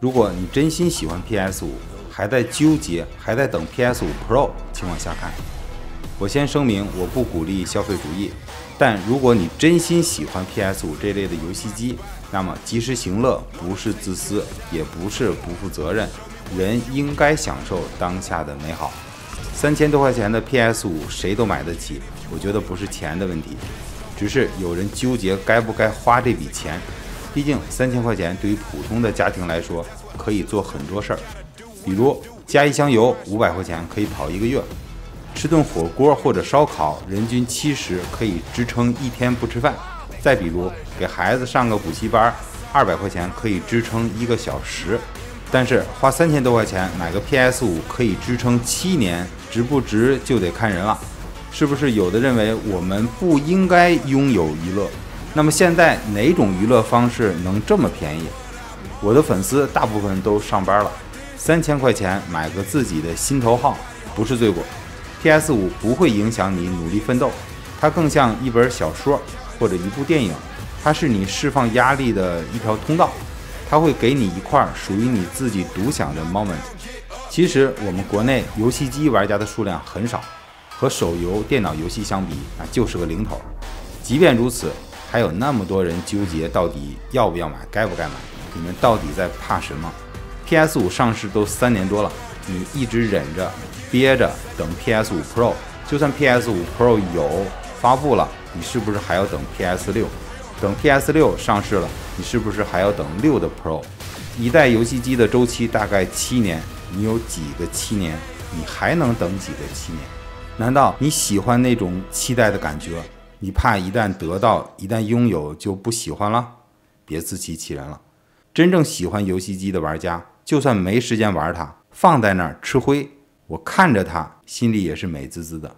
如果你真心喜欢 PS 五，还在纠结，还在等 PS 五 Pro 请往下看，我先声明，我不鼓励消费主义。但如果你真心喜欢 PS 五这类的游戏机，那么及时行乐不是自私，也不是不负责任。人应该享受当下的美好。三千多块钱的 PS 五谁都买得起，我觉得不是钱的问题，只是有人纠结该不该花这笔钱。毕竟三千块钱对于普通的家庭来说，可以做很多事儿，比如加一箱油五百块钱可以跑一个月，吃顿火锅或者烧烤人均七十可以支撑一天不吃饭。再比如给孩子上个补习班，二百块钱可以支撑一个小时。但是花三千多块钱买个 PS 五可以支撑七年，值不值就得看人了。是不是有的认为我们不应该拥有娱乐？那么现在哪种娱乐方式能这么便宜？我的粉丝大部分都上班了，三千块钱买个自己的心头好不是罪过。PS 五不会影响你努力奋斗，它更像一本小说或者一部电影，它是你释放压力的一条通道。它会给你一块属于你自己独享的 moment。其实我们国内游戏机玩家的数量很少，和手游、电脑游戏相比，那就是个零头。即便如此，还有那么多人纠结到底要不要买，该不该买？你们到底在怕什么？PS 五上市都三年多了，你一直忍着、憋着等 PS 五 Pro，就算 PS 五 Pro 有发布了，你是不是还要等 PS 六？等 PS 六上市了，你是不是还要等六的 Pro？一代游戏机的周期大概七年，你有几个七年？你还能等几个七年？难道你喜欢那种期待的感觉？你怕一旦得到、一旦拥有就不喜欢了？别自欺欺人了。真正喜欢游戏机的玩家，就算没时间玩它，放在那儿吃灰，我看着它心里也是美滋滋的。